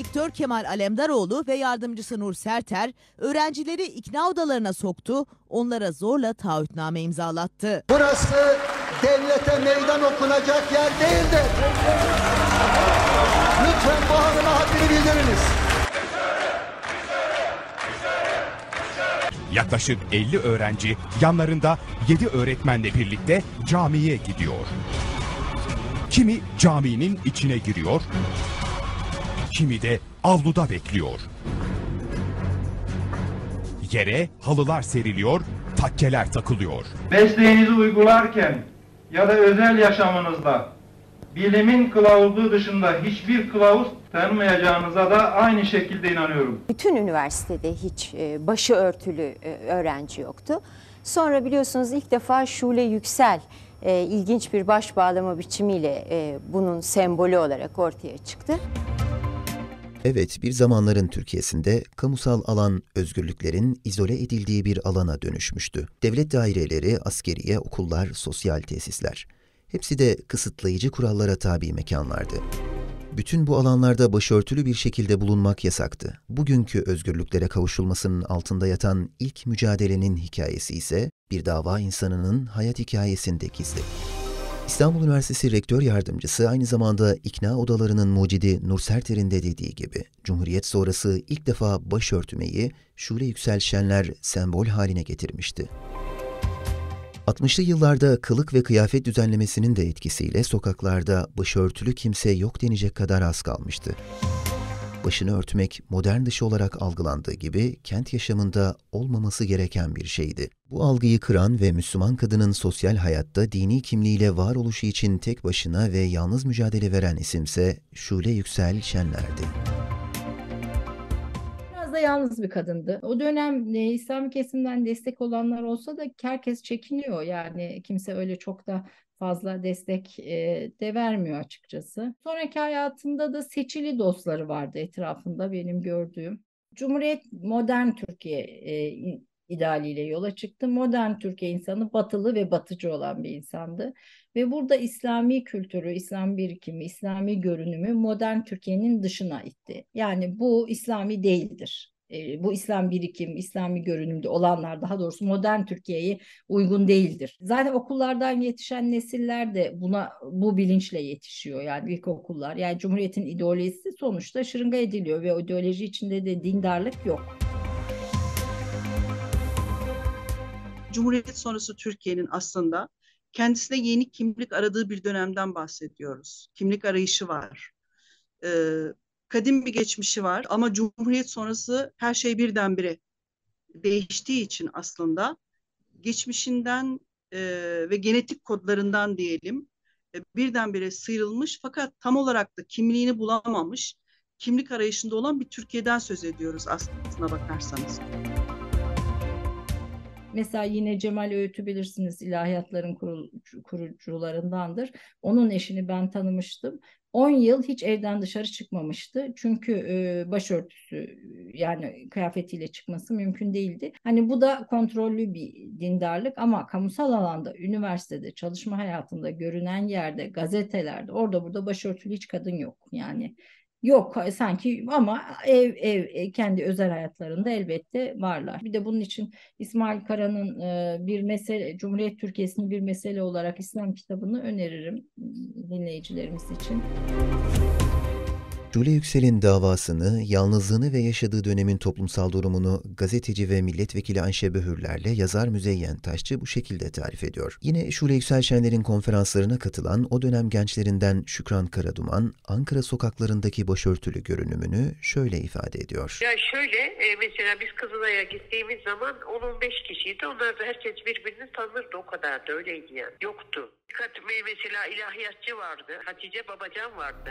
Rektör Kemal Alemdaroğlu ve yardımcısı Nur Serter öğrencileri ikna odalarına soktu, onlara zorla taahhütname imzalattı. Burası devlete meydan okunacak yer değildir. Lütfen bu hanıma haddini bildiriniz. Yaklaşık 50 öğrenci yanlarında 7 öğretmenle birlikte camiye gidiyor. Kimi caminin içine giriyor, kimi de avluda bekliyor. Yere halılar seriliyor, takkeler takılıyor. Mesleğinizi uygularken ya da özel yaşamınızda bilimin kılavuzu dışında hiçbir kılavuz tanımayacağınıza da aynı şekilde inanıyorum. Bütün üniversitede hiç e, başı örtülü e, öğrenci yoktu. Sonra biliyorsunuz ilk defa Şule Yüksel e, ilginç bir baş bağlama biçimiyle e, bunun sembolü olarak ortaya çıktı. Evet, bir zamanların Türkiye'sinde kamusal alan özgürlüklerin izole edildiği bir alana dönüşmüştü. Devlet daireleri, askeriye, okullar, sosyal tesisler. Hepsi de kısıtlayıcı kurallara tabi mekanlardı. Bütün bu alanlarda başörtülü bir şekilde bulunmak yasaktı. Bugünkü özgürlüklere kavuşulmasının altında yatan ilk mücadelenin hikayesi ise bir dava insanının hayat hikayesinde gizli. İstanbul Üniversitesi Rektör Yardımcısı aynı zamanda ikna odalarının mucidi Nur Serter'in de dediği gibi Cumhuriyet sonrası ilk defa başörtümeyi Şule Yüksel Şenler sembol haline getirmişti. 60'lı yıllarda kılık ve kıyafet düzenlemesinin de etkisiyle sokaklarda başörtülü kimse yok denecek kadar az kalmıştı. Başını örtmek modern dışı olarak algılandığı gibi kent yaşamında olmaması gereken bir şeydi. Bu algıyı kıran ve Müslüman kadının sosyal hayatta dini kimliğiyle varoluşu için tek başına ve yalnız mücadele veren isimse Şule Yüksel Şenler'di. Yalnız bir kadındı. O dönem e, İslami kesimden destek olanlar olsa da herkes çekiniyor. Yani kimse öyle çok da fazla destek e, de vermiyor açıkçası. Sonraki hayatında da seçili dostları vardı etrafında benim gördüğüm. Cumhuriyet modern Türkiye e, idealiyle yola çıktı. Modern Türkiye insanı batılı ve batıcı olan bir insandı. Ve burada İslami kültürü, İslam birikimi, İslami görünümü modern Türkiye'nin dışına itti. Yani bu İslami değildir. Bu İslam birikim, İslami görünümde olanlar daha doğrusu modern Türkiye'ye uygun değildir. Zaten okullardan yetişen nesiller de buna bu bilinçle yetişiyor yani ilkokullar. Yani Cumhuriyet'in ideolojisi sonuçta şırınga ediliyor ve ideoloji içinde de dindarlık yok. Cumhuriyet sonrası Türkiye'nin aslında kendisine yeni kimlik aradığı bir dönemden bahsediyoruz. Kimlik arayışı var. Ee, kadim bir geçmişi var ama Cumhuriyet sonrası her şey birdenbire değiştiği için aslında geçmişinden e, ve genetik kodlarından diyelim e, birdenbire sıyrılmış fakat tam olarak da kimliğini bulamamış, kimlik arayışında olan bir Türkiye'den söz ediyoruz aslına bakarsanız. Mesela yine Cemal Öğüt'ü bilirsiniz ilahiyatların kurucularındandır. Onun eşini ben tanımıştım. 10 yıl hiç evden dışarı çıkmamıştı. Çünkü e, başörtüsü yani kıyafetiyle çıkması mümkün değildi. Hani bu da kontrollü bir dindarlık ama kamusal alanda, üniversitede, çalışma hayatında, görünen yerde, gazetelerde orada burada başörtülü hiç kadın yok. Yani Yok sanki ama ev ev e, kendi özel hayatlarında elbette varlar. Bir de bunun için İsmail Kara'nın e, bir mesele Cumhuriyet Türkiye'sini bir mesele olarak İslam kitabını öneririm dinleyicilerimiz için. Jule Yüksel'in davasını, yalnızlığını ve yaşadığı dönemin toplumsal durumunu gazeteci ve milletvekili Ayşe Böhürler'le yazar Müzeyyen Taşçı bu şekilde tarif ediyor. Yine Şule Yüksel Şenler'in konferanslarına katılan o dönem gençlerinden Şükran Karaduman, Ankara sokaklarındaki başörtülü görünümünü şöyle ifade ediyor. Ya şöyle, e, mesela biz Kızılay'a gittiğimiz zaman 10-15 kişiydi. Onlar da herkes birbirini tanırdı. O kadar da öyleydi yani. Yoktu. Mesela ilahiyatçı vardı. Hatice Babacan vardı.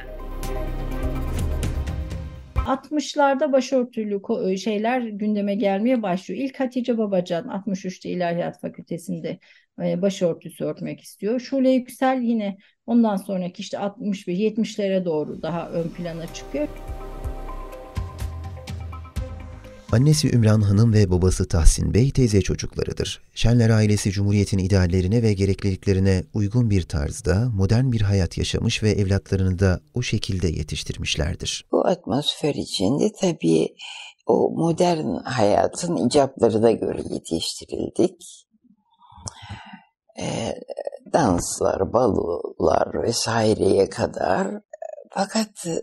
60'larda başörtülü e, şeyler gündeme gelmeye başlıyor. İlk Hatice Babacan 63'te İlahiyat Fakültesi'nde e, başörtüsü örtmek istiyor. Şule Yüksel yine ondan sonraki işte 61 70'lere doğru daha ön plana çıkıyor. Annesi Ümran Hanım ve babası Tahsin Bey teyze çocuklarıdır. Şenler ailesi Cumhuriyet'in ideallerine ve gerekliliklerine uygun bir tarzda modern bir hayat yaşamış ve evlatlarını da o şekilde yetiştirmişlerdir. Bu atmosfer içinde tabii o modern hayatın icaplarına göre yetiştirildik. E, danslar, balolar vesaireye kadar. Fakat e,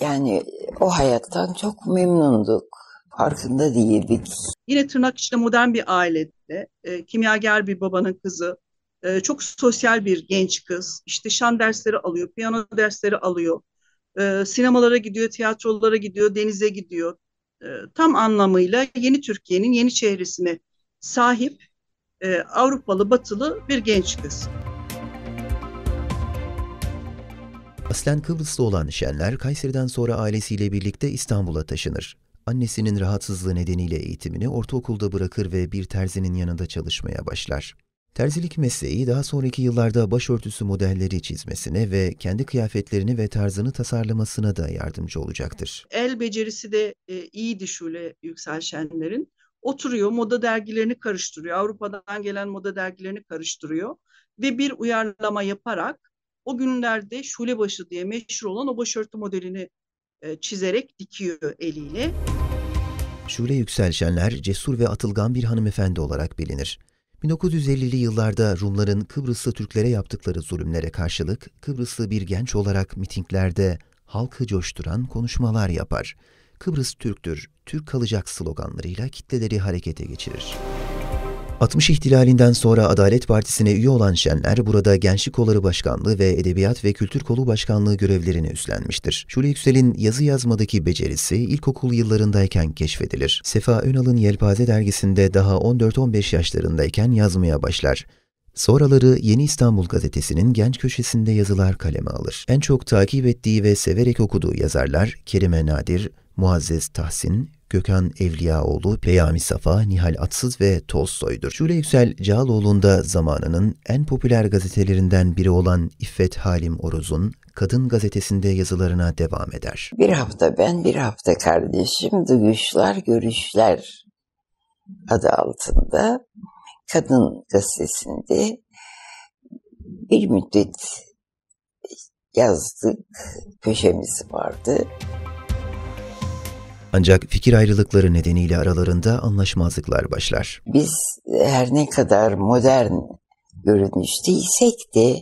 yani o hayattan çok memnunduk. Farkında değildik. Yine tırnak içinde modern bir ailede, e, kimyager bir babanın kızı, e, çok sosyal bir genç kız. İşte şan dersleri alıyor, piyano dersleri alıyor. E, sinemalara gidiyor, tiyatrolara gidiyor, denize gidiyor. E, tam anlamıyla yeni Türkiye'nin yeni çehresine sahip e, Avrupalı, batılı bir genç kız. Aslen Kıbrıslı olan Şenler, Kayseri'den sonra ailesiyle birlikte İstanbul'a taşınır. Annesinin rahatsızlığı nedeniyle eğitimini ortaokulda bırakır ve bir terzinin yanında çalışmaya başlar. Terzilik mesleği daha sonraki yıllarda başörtüsü modelleri çizmesine ve kendi kıyafetlerini ve tarzını tasarlamasına da yardımcı olacaktır. El becerisi de e, iyiydi Şule Yüksel. Oturuyor, moda dergilerini karıştırıyor. Avrupa'dan gelen moda dergilerini karıştırıyor. Ve bir uyarlama yaparak o günlerde Şulebaşı diye meşhur olan o başörtü modelini e, çizerek dikiyor eliyle. Şule Yüksel Şenler cesur ve atılgan bir hanımefendi olarak bilinir. 1950'li yıllarda Rumların Kıbrıslı Türklere yaptıkları zulümlere karşılık Kıbrıslı bir genç olarak mitinglerde halkı coşturan konuşmalar yapar. Kıbrıs Türktür, Türk kalacak sloganlarıyla kitleleri harekete geçirir. 60 ihtilalinden sonra Adalet Partisi'ne üye olan Şenler, burada Gençlik Kolları Başkanlığı ve Edebiyat ve Kültür Kolu Başkanlığı görevlerini üstlenmiştir. Şule Yüksel'in yazı yazmadaki becerisi ilkokul yıllarındayken keşfedilir. Sefa Önal'ın Yelpaze dergisinde daha 14-15 yaşlarındayken yazmaya başlar. Sonraları Yeni İstanbul gazetesinin genç köşesinde yazılar kaleme alır. En çok takip ettiği ve severek okuduğu yazarlar Kerime Nadir, Muazzez Tahsin, Gökhan Evliyaoğlu, Peyami Safa, Nihal Atsız ve Tolstoy'dur. Şule Yüksel, Cağaloğlu'nda zamanının en popüler gazetelerinden biri olan İffet Halim Oruz'un Kadın Gazetesi'nde yazılarına devam eder. Bir hafta ben, bir hafta kardeşim, Duyuşlar, Görüşler adı altında Kadın Gazetesi'nde bir müddet yazdık, köşemiz vardı. Ancak fikir ayrılıkları nedeniyle aralarında anlaşmazlıklar başlar. Biz her ne kadar modern görünüşteysek de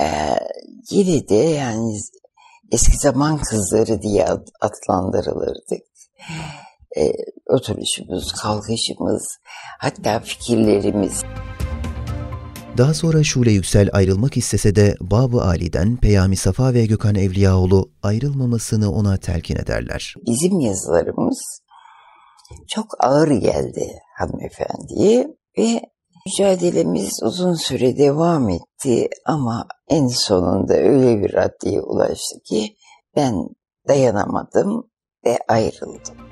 e, yine de yani eski zaman kızları diye adlandırılırdık. E, oturuşumuz, kalkışımız, hatta fikirlerimiz. Daha sonra Şule Yüksel ayrılmak istese de Bab-ı Ali'den Peyami Safa ve Gökhan Evliyaoğlu ayrılmamasını ona telkin ederler. Bizim yazılarımız çok ağır geldi hanımefendiye ve mücadelemiz uzun süre devam etti ama en sonunda öyle bir raddeye ulaştı ki ben dayanamadım ve ayrıldım.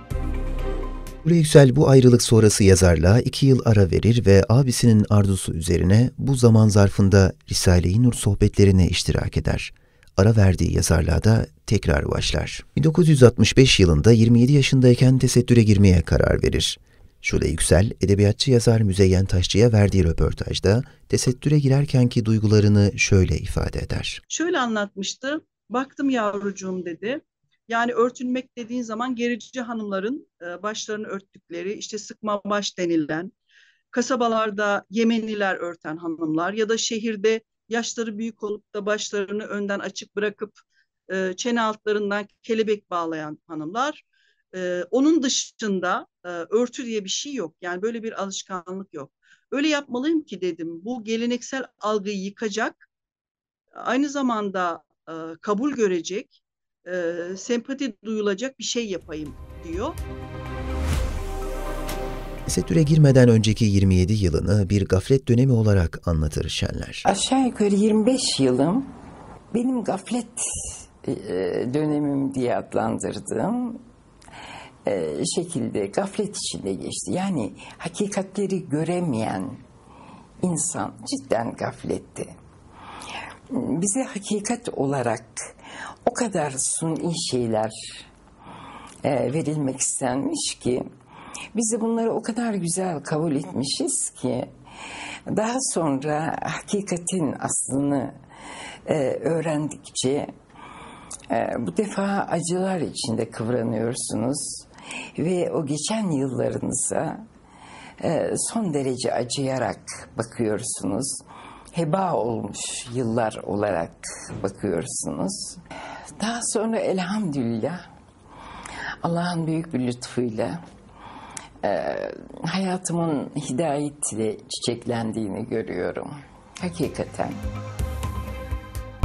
Şule Yüksel bu ayrılık sonrası yazarlığa iki yıl ara verir ve abisinin arzusu üzerine bu zaman zarfında Risale-i Nur sohbetlerine iştirak eder. Ara verdiği yazarlığa da tekrar başlar. 1965 yılında 27 yaşındayken tesettüre girmeye karar verir. Şule Yüksel, edebiyatçı yazar Müzeyyen Taşçı'ya verdiği röportajda tesettüre girerkenki duygularını şöyle ifade eder. Şöyle anlatmıştı, baktım yavrucuğum dedi, yani örtünmek dediğin zaman gerici hanımların e, başlarını örttükleri, işte sıkma baş denilen, kasabalarda Yemeniler örten hanımlar ya da şehirde yaşları büyük olup da başlarını önden açık bırakıp e, çene altlarından kelebek bağlayan hanımlar. E, onun dışında örtü diye bir şey yok. Yani böyle bir alışkanlık yok. Öyle yapmalıyım ki dedim. Bu geleneksel algıyı yıkacak, aynı zamanda kabul görecek e, sempati duyulacak bir şey yapayım diyor. Tesettüre girmeden önceki 27 yılını bir gaflet dönemi olarak anlatır Şenler. Aşağı yukarı 25 yılım benim gaflet e, dönemim diye adlandırdığım e, şekilde gaflet içinde geçti. Yani hakikatleri göremeyen insan cidden gafletti. Bize hakikat olarak o kadar suni şeyler e, verilmek istenmiş ki biz de bunları o kadar güzel kabul etmişiz ki daha sonra hakikatin aslını e, öğrendikçe e, bu defa acılar içinde kıvranıyorsunuz ve o geçen yıllarınıza e, son derece acıyarak bakıyorsunuz. Heba olmuş yıllar olarak bakıyorsunuz. Daha sonra elhamdülillah Allah'ın büyük bir lütfuyla e, hayatımın hidayetle çiçeklendiğini görüyorum. Hakikaten.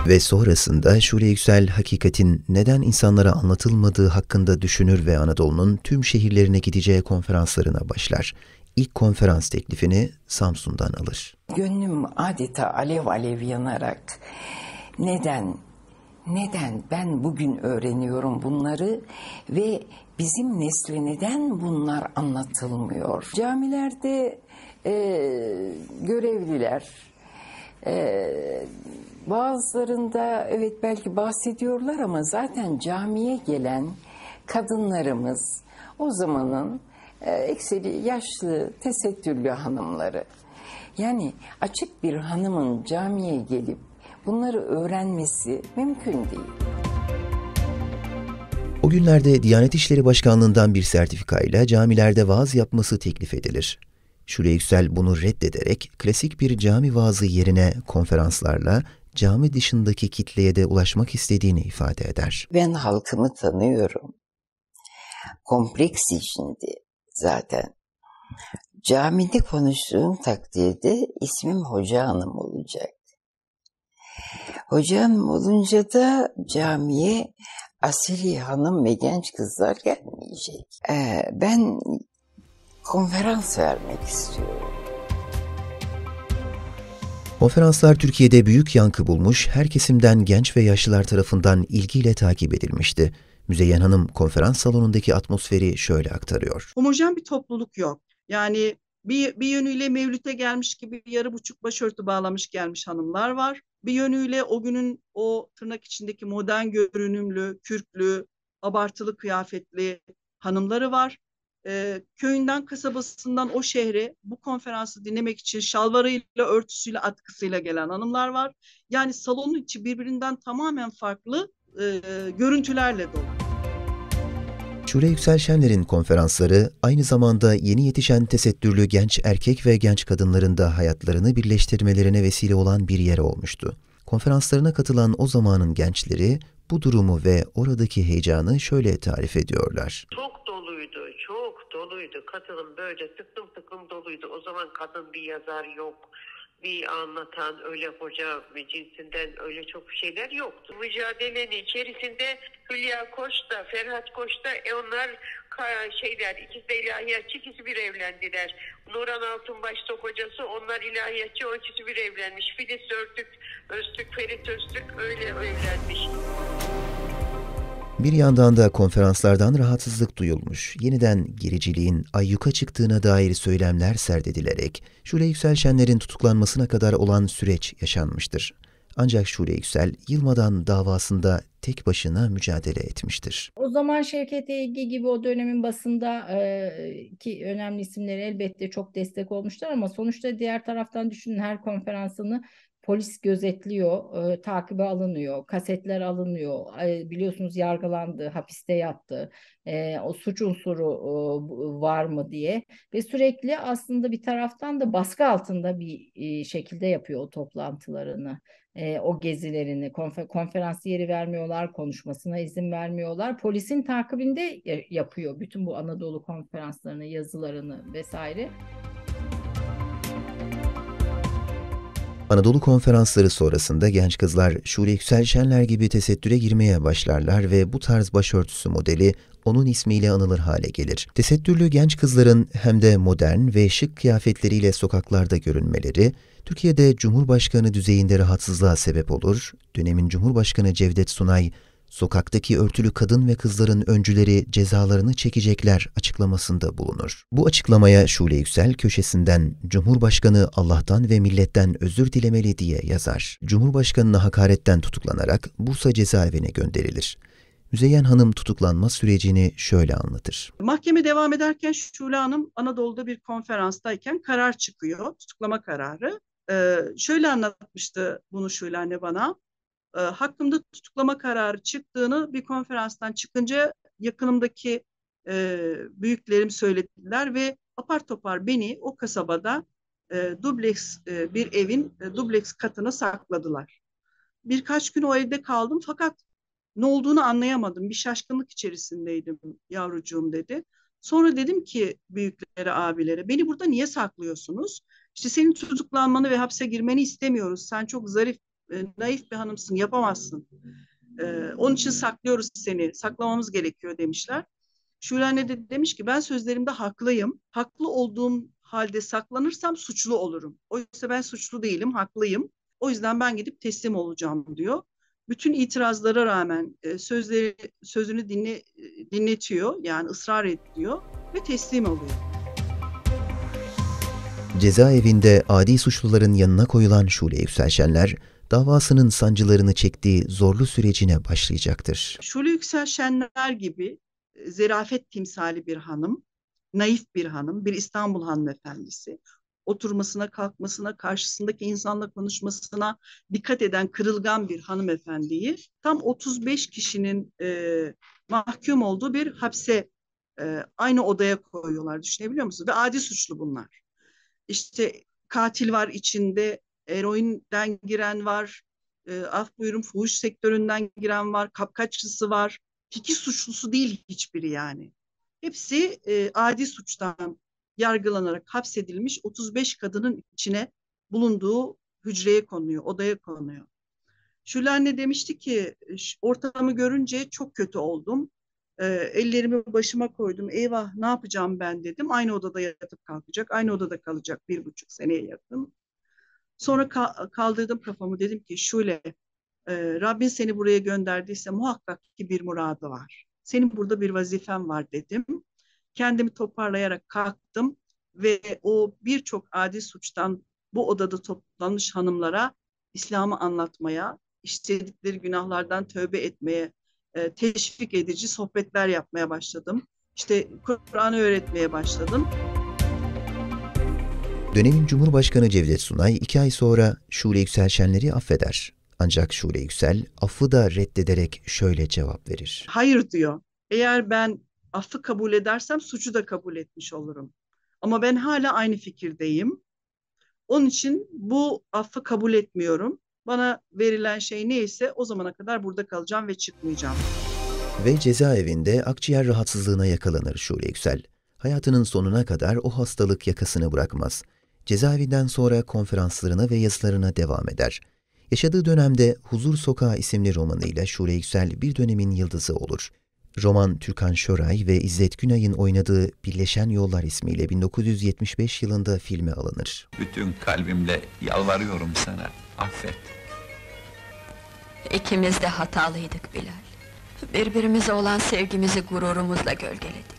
Ve sonrasında Şule Yüksel hakikatin neden insanlara anlatılmadığı hakkında düşünür ve Anadolu'nun tüm şehirlerine gideceği konferanslarına başlar. İlk konferans teklifini Samsun'dan alır. Gönlüm adeta alev alev yanarak neden, neden ben bugün öğreniyorum bunları ve bizim nesle neden bunlar anlatılmıyor? Camilerde e, görevliler, e, bazılarında evet belki bahsediyorlar ama zaten camiye gelen kadınlarımız o zamanın e, ekseri yaşlı, tesettürlü hanımları. Yani açık bir hanımın camiye gelip bunları öğrenmesi mümkün değil. O günlerde Diyanet İşleri Başkanlığı'ndan bir sertifikayla camilerde vaaz yapması teklif edilir. Şule Yüksel bunu reddederek klasik bir cami vaazı yerine konferanslarla cami dışındaki kitleye de ulaşmak istediğini ifade eder. Ben halkımı tanıyorum. Kompleks içinde zaten. Camide konuştuğum takdirde ismim Hoca Hanım olacak. Hoca Hanım olunca da camiye asiri hanım ve genç kızlar gelmeyecek. Ee, ben konferans vermek istiyorum. Konferanslar Türkiye'de büyük yankı bulmuş, her kesimden genç ve yaşlılar tarafından ilgiyle takip edilmişti. Müzeyyen Hanım konferans salonundaki atmosferi şöyle aktarıyor. Homojen bir topluluk yok. Yani bir, bir yönüyle mevlüte gelmiş gibi yarı buçuk başörtü bağlamış gelmiş hanımlar var. Bir yönüyle o günün o tırnak içindeki modern görünümlü, kürklü, abartılı kıyafetli hanımları var. Ee, köyünden, kasabasından o şehre bu konferansı dinlemek için şalvarıyla, örtüsüyle, atkısıyla gelen hanımlar var. Yani salonun içi birbirinden tamamen farklı e, görüntülerle dolu. Şule Yüksel Şenler'in konferansları aynı zamanda yeni yetişen tesettürlü genç erkek ve genç kadınların da hayatlarını birleştirmelerine vesile olan bir yer olmuştu. Konferanslarına katılan o zamanın gençleri bu durumu ve oradaki heyecanı şöyle tarif ediyorlar. Çok doluydu, çok doluydu. Katılım böyle tıklım tıklım doluydu. O zaman kadın bir yazar yok bir anlatan öyle hoca ve cinsinden öyle çok şeyler yoktu. Mücadelenin içerisinde Hülya Koç da Ferhat Koç da e onlar şeyler ikisi de ilahiyatçı ikisi bir evlendiler. Nuran Altunbaş da kocası onlar ilahiyatçı o ikisi bir evlenmiş. Filiz Örtük, Öztürk, Ferit Öztürk öyle evlenmiş. Bir yandan da konferanslardan rahatsızlık duyulmuş, yeniden gericiliğin ayyuka çıktığına dair söylemler serdedilerek Şule Yüksel Şenler'in tutuklanmasına kadar olan süreç yaşanmıştır. Ancak Şule Yüksel yılmadan davasında tek başına mücadele etmiştir. O zaman Şevket Eygi gibi o dönemin basında e, ki önemli isimleri elbette çok destek olmuşlar ama sonuçta diğer taraftan düşünün her konferansını polis gözetliyor, e, takibe alınıyor, kasetler alınıyor. E, biliyorsunuz yargılandı, hapiste yattı. E, o suç unsuru e, var mı diye ve sürekli aslında bir taraftan da baskı altında bir e, şekilde yapıyor o toplantılarını. E, o gezilerini, konfer konferans yeri vermiyorlar, konuşmasına izin vermiyorlar. Polisin takibinde yapıyor bütün bu Anadolu konferanslarını, yazılarını vesaire. Anadolu konferansları sonrasında genç kızlar Şule Yüksel Şenler gibi tesettüre girmeye başlarlar ve bu tarz başörtüsü modeli onun ismiyle anılır hale gelir. Tesettürlü genç kızların hem de modern ve şık kıyafetleriyle sokaklarda görünmeleri, Türkiye'de Cumhurbaşkanı düzeyinde rahatsızlığa sebep olur. Dönemin Cumhurbaşkanı Cevdet Sunay, sokaktaki örtülü kadın ve kızların öncüleri cezalarını çekecekler açıklamasında bulunur. Bu açıklamaya Şule Yüksel köşesinden Cumhurbaşkanı Allah'tan ve milletten özür dilemeli diye yazar. Cumhurbaşkanına hakaretten tutuklanarak Bursa cezaevine gönderilir. Müzeyyen Hanım tutuklanma sürecini şöyle anlatır. Mahkeme devam ederken Şule Hanım Anadolu'da bir konferanstayken karar çıkıyor, tutuklama kararı. Ee, şöyle anlatmıştı bunu Şule anne bana. Ee, hakkımda tutuklama kararı çıktığını bir konferanstan çıkınca yakınımdaki e, büyüklerim söylediler ve apar topar beni o kasabada e, dubleks e, bir evin e, dubleks katına sakladılar. Birkaç gün o evde kaldım fakat ne olduğunu anlayamadım. Bir şaşkınlık içerisindeydim yavrucuğum dedi. Sonra dedim ki büyüklere, abilere beni burada niye saklıyorsunuz? İşte senin tutuklanmanı ve hapse girmeni istemiyoruz. Sen çok zarif, e, naif bir hanımsın, yapamazsın. Ee, onun için saklıyoruz seni, saklamamız gerekiyor demişler. Şule de demiş ki ben sözlerimde haklıyım. Haklı olduğum halde saklanırsam suçlu olurum. Oysa ben suçlu değilim, haklıyım. O yüzden ben gidip teslim olacağım diyor. Bütün itirazlara rağmen e, sözleri sözünü dinle, dinletiyor yani ısrar ediyor ve teslim oluyor. Cezaevinde adi suçluların yanına koyulan Şule Yükselşenler, davasının sancılarını çektiği zorlu sürecine başlayacaktır. Şule Yükselşenler gibi e, zerafet timsali bir hanım, naif bir hanım, bir İstanbul hanımefendisi, oturmasına, kalkmasına, karşısındaki insanla konuşmasına dikkat eden kırılgan bir hanımefendiyi tam 35 kişinin e, mahkum olduğu bir hapse e, aynı odaya koyuyorlar. Düşünebiliyor musunuz? Ve adi suçlu bunlar. İşte katil var içinde, eroinden giren var, e, af buyurun fuhuş sektöründen giren var, kapkaççısı var. Fikir suçlusu değil hiçbiri yani. Hepsi e, adi suçtan yargılanarak hapsedilmiş 35 kadının içine bulunduğu hücreye konuyor, odaya konuyor. Şule anne demişti ki ortamı görünce çok kötü oldum. E, ellerimi başıma koydum. Eyvah ne yapacağım ben dedim. Aynı odada yatıp kalkacak. Aynı odada kalacak bir buçuk seneye yakın. Sonra ka- kaldırdım kafamı dedim ki Şule e, Rabbin seni buraya gönderdiyse muhakkak ki bir muradı var. Senin burada bir vazifen var dedim. Kendimi toparlayarak kalktım ve o birçok adi suçtan bu odada toplanmış hanımlara İslam'ı anlatmaya, işledikleri günahlardan tövbe etmeye e, teşvik edici sohbetler yapmaya başladım. İşte Kur'an'ı öğretmeye başladım. Dönemin Cumhurbaşkanı Cevdet Sunay iki ay sonra Şule Yükselşenleri affeder. Ancak Şule Yüksel affı da reddederek şöyle cevap verir. Hayır diyor. Eğer ben affı kabul edersem suçu da kabul etmiş olurum. Ama ben hala aynı fikirdeyim. Onun için bu affı kabul etmiyorum. Bana verilen şey neyse o zamana kadar burada kalacağım ve çıkmayacağım. Ve cezaevinde akciğer rahatsızlığına yakalanır Şule Yüksel. Hayatının sonuna kadar o hastalık yakasını bırakmaz. Cezaevinden sonra konferanslarına ve yazılarına devam eder. Yaşadığı dönemde Huzur Sokağı isimli romanıyla Şule Yüksel bir dönemin yıldızı olur. Roman Türkan Şoray ve İzzet Günay'ın oynadığı Birleşen Yollar ismiyle 1975 yılında filme alınır. Bütün kalbimle yalvarıyorum sana, affet. İkimiz de hatalıydık Bilal. Birbirimize olan sevgimizi gururumuzla gölgeledik.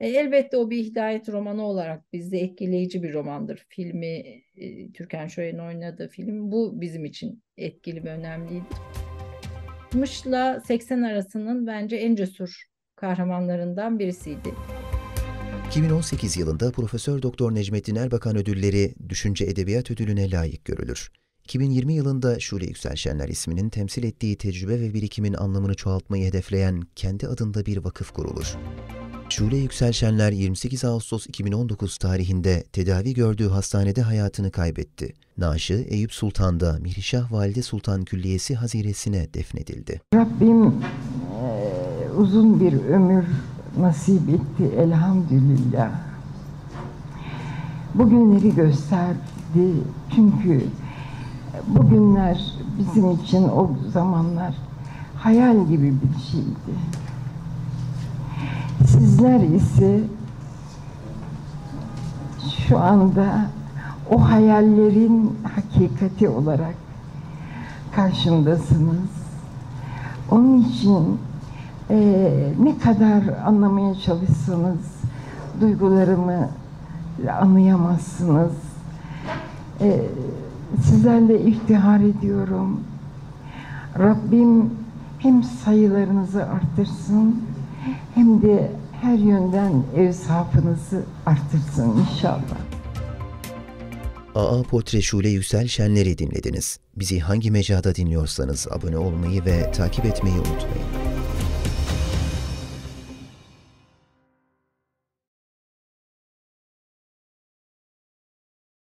E, elbette o bir hidayet romanı olarak bizde etkileyici bir romandır. Filmi, e, Türkan Şoray'ın oynadığı film bu bizim için etkili ve önemliydi. 60 ile 80 arasının bence en cesur kahramanlarından birisiydi. 2018 yılında Profesör Doktor Necmettin Erbakan ödülleri Düşünce Edebiyat Ödülü'ne layık görülür. 2020 yılında Şule Yükselşenler isminin temsil ettiği tecrübe ve birikimin anlamını çoğaltmayı hedefleyen kendi adında bir vakıf kurulur. Şule Yükselşenler 28 Ağustos 2019 tarihinde tedavi gördüğü hastanede hayatını kaybetti. Naaşı Eyüp Sultan'da Mihrişah Valide Sultan Külliyesi haziresine defnedildi. Rabbim e, uzun bir ömür nasip etti elhamdülillah. Bugünleri gösterdi çünkü bugünler bizim için o zamanlar hayal gibi bir şeydi. Sizler ise şu anda o hayallerin hakikati olarak karşımdasınız. Onun için e, ne kadar anlamaya çalışsanız duygularımı anlayamazsınız. E, sizlerle iftihar ediyorum. Rabbim hem sayılarınızı arttırsın hem de her yönden ev sahibinizi arttırsın inşallah. AA Portre Şule Yüksel Şenleri dinlediniz. Bizi hangi mecrada dinliyorsanız abone olmayı ve takip etmeyi unutmayın.